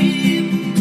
dream